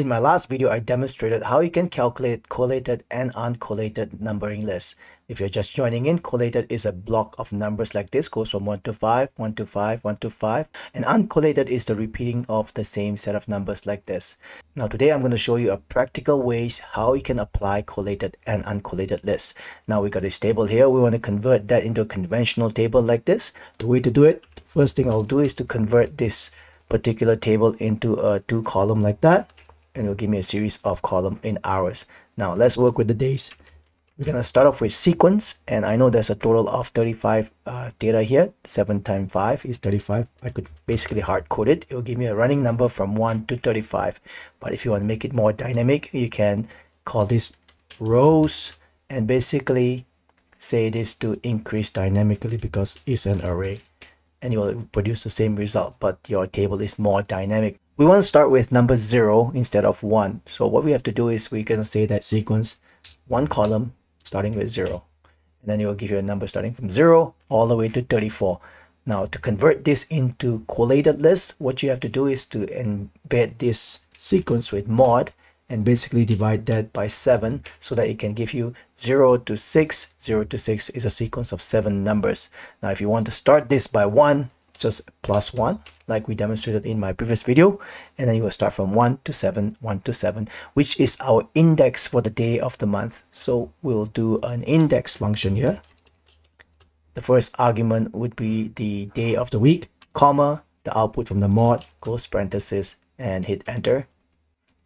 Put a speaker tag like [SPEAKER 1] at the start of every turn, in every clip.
[SPEAKER 1] In my last video, I demonstrated how you can calculate collated and uncollated numbering lists. If you're just joining in, collated is a block of numbers like this, goes from 1 to 5, 1 to 5, 1 to 5, and uncollated is the repeating of the same set of numbers like this. Now today I'm going to show you a practical ways how you can apply collated and uncollated lists. Now we got this table here, we want to convert that into a conventional table like this. The way to do it, first thing I'll do is to convert this particular table into a two column like that and it'll give me a series of column in hours. Now let's work with the days. We're gonna start off with sequence and I know there's a total of 35 uh, data here. 7 times 5 is 35. I could basically hard code it. It will give me a running number from 1 to 35. But if you want to make it more dynamic, you can call this rows and basically say this to increase dynamically because it's an array and you will produce the same result but your table is more dynamic we want to start with number 0 instead of 1. So what we have to do is we're going to say that sequence one column starting with 0. And then it will give you a number starting from 0 all the way to 34. Now to convert this into collated list, what you have to do is to embed this sequence with mod and basically divide that by 7 so that it can give you 0 to 6. 0 to 6 is a sequence of 7 numbers. Now if you want to start this by 1, just plus 1 like we demonstrated in my previous video. And then you will start from 1 to 7 1 to 7 which is our index for the day of the month. So we'll do an index function here. The first argument would be the day of the week comma the output from the mod close parenthesis and hit enter.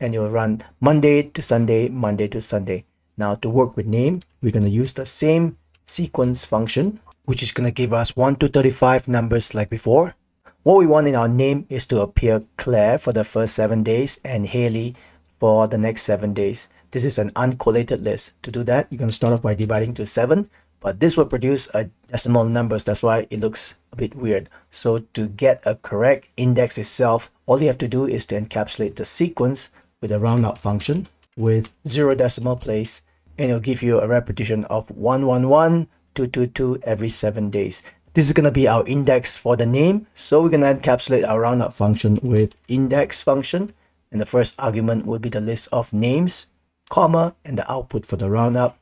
[SPEAKER 1] And you'll run Monday to Sunday Monday to Sunday. Now to work with name we're going to use the same sequence function which is going to give us 1 to 35 numbers like before. What we want in our name is to appear Claire for the first 7 days and Haley for the next 7 days. This is an uncollated list. To do that, you're going to start off by dividing to 7, but this will produce a decimal numbers. That's why it looks a bit weird. So to get a correct index itself, all you have to do is to encapsulate the sequence with a roundup function with 0 decimal place and it'll give you a repetition of 111 222 every 7 days. This is going to be our index for the name. So we're going to encapsulate our roundup function with index function. And the first argument would be the list of names, comma, and the output for the roundup,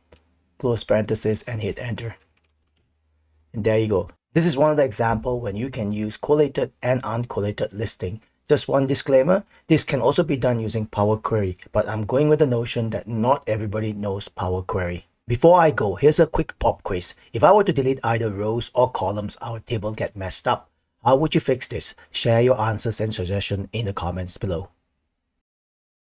[SPEAKER 1] close parenthesis, and hit enter. And there you go. This is one of the example when you can use collated and uncollated listing. Just one disclaimer, this can also be done using Power Query, but I'm going with the notion that not everybody knows Power Query. Before I go, here's a quick pop quiz. If I were to delete either rows or columns, our table get messed up. How would you fix this? Share your answers and suggestions in the comments below.